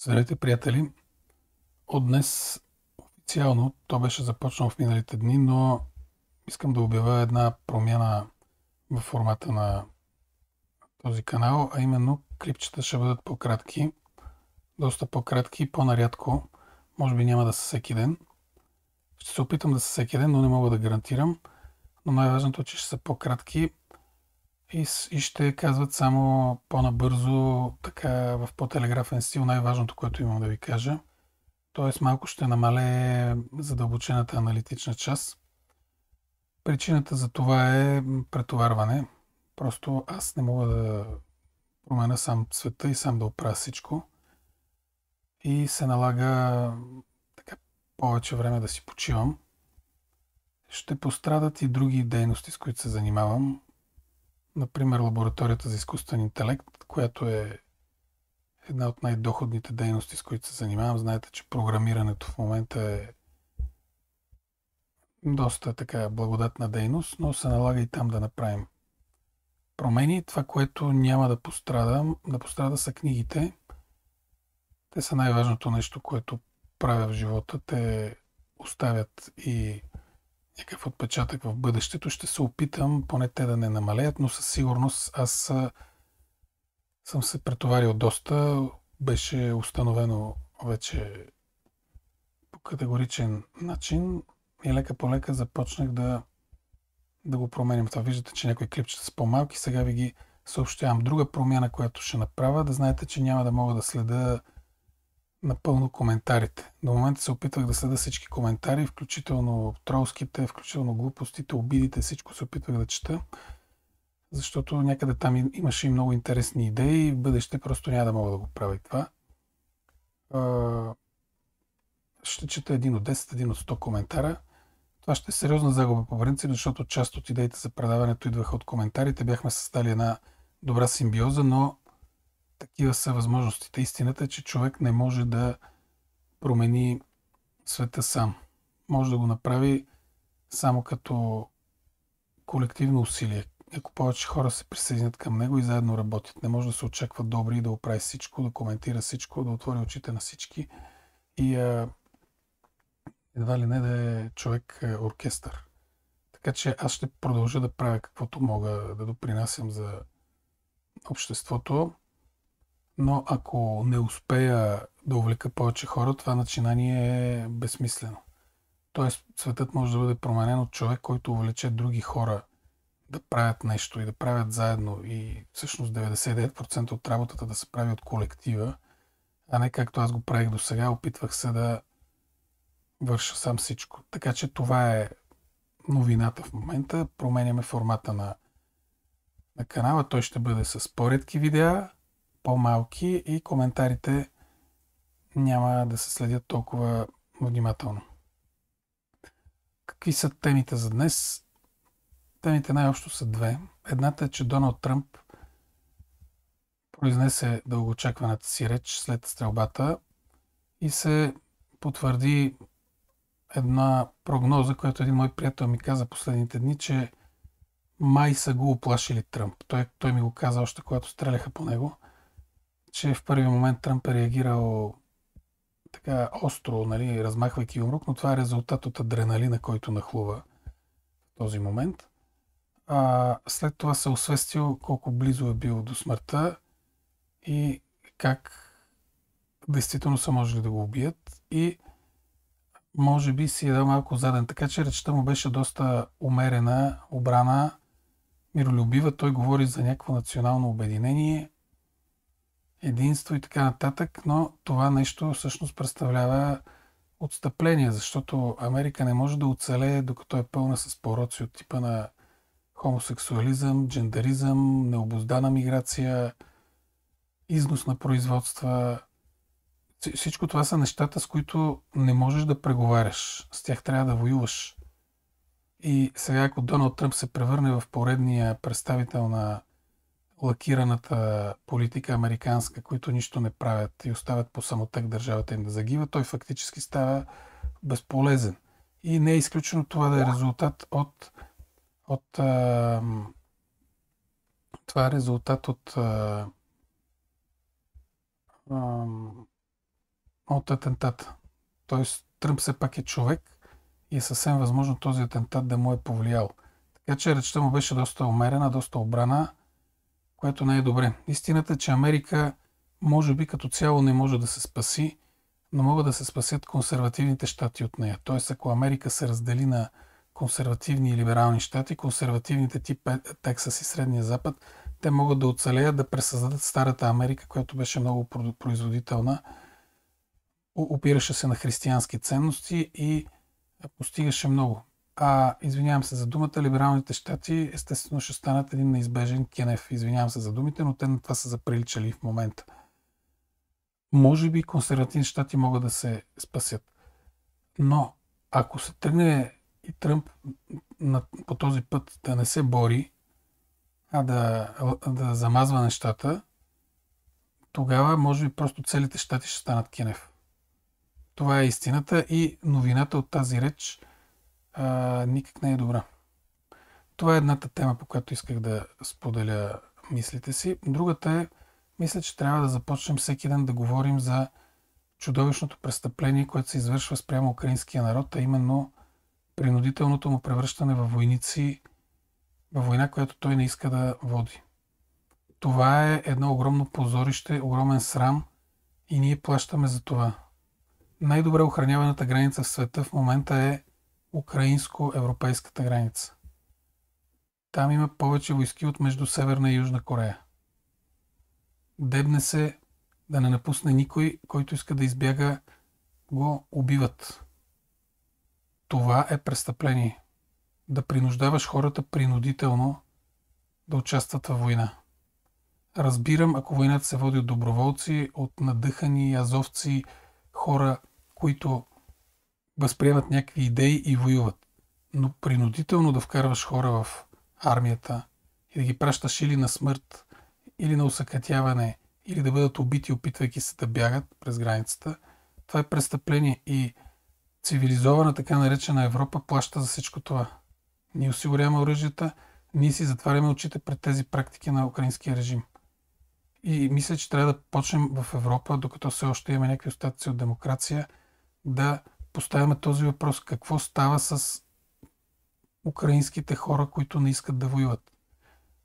Здравейте, приятели! От днес официално, то беше започнало в миналите дни, но искам да обявя една промяна в формата на този канал, а именно клипчета ще бъдат по-кратки, доста по-кратки и по-нарядко. Може би няма да са всеки ден. Ще се опитам да са всеки ден, но не мога да гарантирам. Но най-важното е, че ще са по-кратки и, и ще казват само по-набързо, така в по-телеграфен стил, най-важното, което имам да ви кажа. Тоест малко ще намалее задълбочената аналитична част. Причината за това е претоварване. Просто аз не мога да променя сам света и сам да оправя всичко. И се налага така повече време да си почивам. Ще пострадат и други дейности, с които се занимавам Например, лабораторията за изкуствен интелект, която е една от най-доходните дейности, с които се занимавам. Знаете, че програмирането в момента е доста така благодатна дейност, но се налага и там да направим промени. Това, което няма да пострада, да пострада са книгите. Те са най-важното нещо, което правя в живота. Те оставят и някакъв отпечатък в бъдещето. Ще се опитам поне те да не намалеят, но със сигурност аз съм се претоварил доста. Беше установено вече по категоричен начин и лека по лека започнах да, да го променям. Това виждате, че някои клипчета са по-малки. Сега ви ги съобщавам. Друга промяна, която ще направя, да знаете, че няма да мога да следа напълно коментарите. До момента се опитвах да следа всички коментари, включително тролските, включително глупостите, обидите, всичко се опитвах да чета, защото някъде там имаше и много интересни идеи и в бъдеще просто няма да мога да го правя и това. Ще чета един от 10, един от 100 коментара. Това ще е сериозна загуба по принцип, защото част от идеите за предаването идваха от коментарите. Бяхме създали една добра симбиоза, но такива са възможностите. Истината е, че човек не може да промени света сам. Може да го направи само като колективно усилие. Ако повече хора се присъединят към него и заедно работят. Не може да се очаква добри да оправи всичко, да коментира всичко, да отвори очите на всички и а, едва ли не да е човек оркестър. Така че аз ще продължа да правя каквото мога да допринасям за обществото но ако не успея да увлека повече хора, това начинание е безсмислено. Тоест, светът може да бъде променен от човек, който увлече други хора да правят нещо и да правят заедно и всъщност 99% от работата да се прави от колектива, а не както аз го правих до сега, опитвах се да върша сам всичко. Така че това е новината в момента. Променяме формата на, на канала. Той ще бъде с по-редки видеа, по-малки и коментарите няма да се следят толкова внимателно. Какви са темите за днес? Темите най-общо са две. Едната е, че Доналд Тръмп произнесе дългоочакваната си реч след стрелбата и се потвърди една прогноза, която един мой приятел ми каза последните дни, че май са го оплашили Тръмп. Той, той ми го каза още когато стреляха по него – че в първи момент Тръмп е реагирал така остро, нали, размахвайки умрук, но това е резултат от адреналина, който нахлува в този момент. А, след това се освестил колко близо е бил до смъртта и как действително са можели да го убият и може би си е дал малко заден. Така че речта му беше доста умерена, обрана, миролюбива. Той говори за някакво национално обединение – единство и така нататък, но това нещо всъщност представлява отстъпление, защото Америка не може да оцелее, докато е пълна с пороци от типа на хомосексуализъм, джендаризъм, необоздана миграция, износ на производства. Всичко това са нещата, с които не можеш да преговаряш. С тях трябва да воюваш. И сега, ако Доналд Тръмп се превърне в поредния представител на лакираната политика американска, които нищо не правят и оставят по самотък държавата им да загива, той фактически става безполезен. И не е изключено това да е резултат от, от а, това е резултат от а, а, от атентата. Тоест, Тръмп все пак е човек и е съвсем възможно този атентат да му е повлиял. Така че речта му беше доста умерена, доста обрана, което не е добре. Истината е, че Америка може би като цяло не може да се спаси, но могат да се спасят консервативните щати от нея. Тоест, ако Америка се раздели на консервативни и либерални щати, консервативните тип Тексас и Средния Запад, те могат да оцелеят, да пресъздадат старата Америка, която беше много производителна, опираше се на християнски ценности и постигаше много. А, извинявам се за думата, либералните щати естествено ще станат един неизбежен кенеф. Извинявам се за думите, но те на това са заприличали в момента. Може би консервативни щати могат да се спасят. Но ако се тръгне и Тръмп на, по този път да не се бори, а да, да замазва нещата, тогава може би просто целите щати ще станат Кенев. Това е истината и новината от тази реч а, никак не е добра. Това е едната тема, по която исках да споделя мислите си. Другата е, мисля, че трябва да започнем всеки ден да говорим за чудовищното престъпление, което се извършва спрямо украинския народ, а именно принудителното му превръщане във войници, във война, която той не иска да води. Това е едно огромно позорище, огромен срам и ние плащаме за това. Най-добре охраняваната граница в света в момента е украинско-европейската граница. Там има повече войски от между Северна и Южна Корея. Дебне се да не напусне никой, който иска да избяга, го убиват. Това е престъпление. Да принуждаваш хората принудително да участват във война. Разбирам, ако войната се води от доброволци, от надъхани азовци, хора, които възприемат някакви идеи и воюват. Но принудително да вкарваш хора в армията и да ги пращаш или на смърт, или на усъкътяване, или да бъдат убити, опитвайки се да бягат през границата, това е престъпление и цивилизована така наречена Европа плаща за всичко това. Ние осигуряваме оръжията, ние си затваряме очите пред тези практики на украинския режим. И мисля, че трябва да почнем в Европа, докато все още имаме някакви остатъци от демокрация, да поставяме този въпрос. Какво става с украинските хора, които не искат да воюват?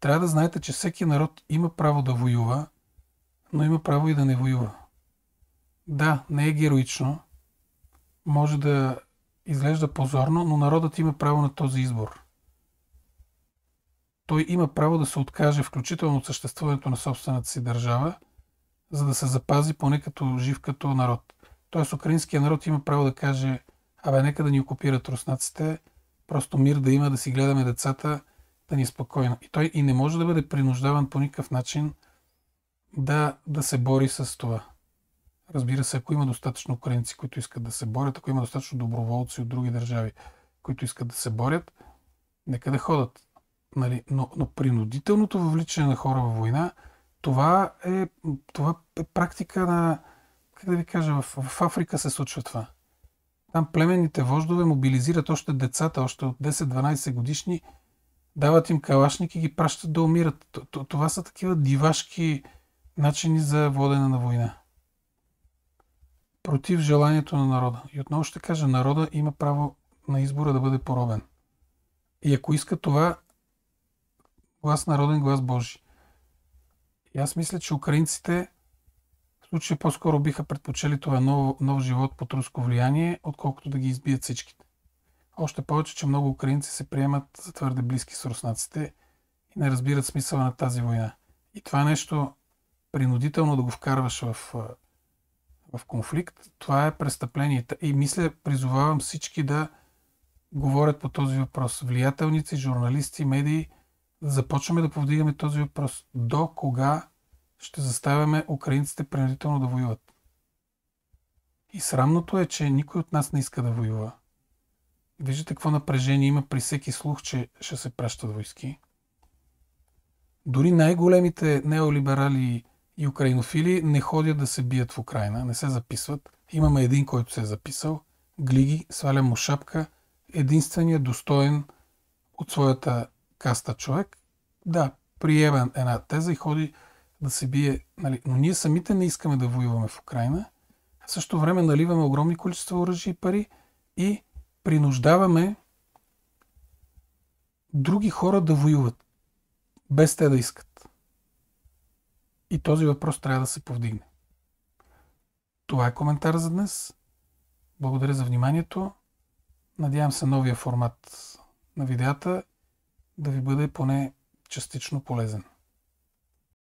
Трябва да знаете, че всеки народ има право да воюва, но има право и да не воюва. Да, не е героично, може да изглежда позорно, но народът има право на този избор. Той има право да се откаже включително от съществуването на собствената си държава, за да се запази поне като жив като народ. Тоест, украинският народ има право да каже, абе, нека да ни окупират руснаците, просто мир да има, да си гледаме децата, да ни е спокойно. И той и не може да бъде принуждаван по никакъв начин да, да се бори с това. Разбира се, ако има достатъчно украинци, които искат да се борят, ако има достатъчно доброволци от други държави, които искат да се борят, нека да ходят. Нали? Но, но принудителното въвличане на хора във война, това е, това е практика на, как да ви кажа, в, в Африка се случва това. Там племенните вождове мобилизират още децата, още от 10-12 годишни, дават им калашник и ги пращат да умират. Това са такива дивашки начини за водене на война против желанието на народа. И отново ще кажа, народа има право на избора да бъде поробен. И ако иска това, глас народен, глас Божи. И аз мисля, че украинците в случая по-скоро биха предпочели това нов, нов живот под руско влияние, отколкото да ги избият всичките. Още повече, че много украинци се приемат за твърде близки с руснаците и не разбират смисъла на тази война. И това нещо принудително да го вкарваш в в конфликт, това е престъпление. И мисля, призовавам всички да говорят по този въпрос. Влиятелници, журналисти, медии, започваме да повдигаме този въпрос. До кога ще заставяме украинците принудително да воюват? И срамното е, че никой от нас не иска да воюва. Виждате какво напрежение има при всеки слух, че ще се пращат войски. Дори най-големите неолиберали и украинофили не ходят да се бият в Украина, не се записват. Имаме един, който се е записал. Глиги, сваля му шапка. Единственият достоен от своята каста човек. Да, приема една теза и ходи да се бие. Нали? Но ние самите не искаме да воюваме в Украина, В същото време наливаме огромни количества оръжие и пари и принуждаваме други хора да воюват, без те да искат. И този въпрос трябва да се повдигне. Това е коментар за днес. Благодаря за вниманието. Надявам се новия формат на видеята да ви бъде поне частично полезен.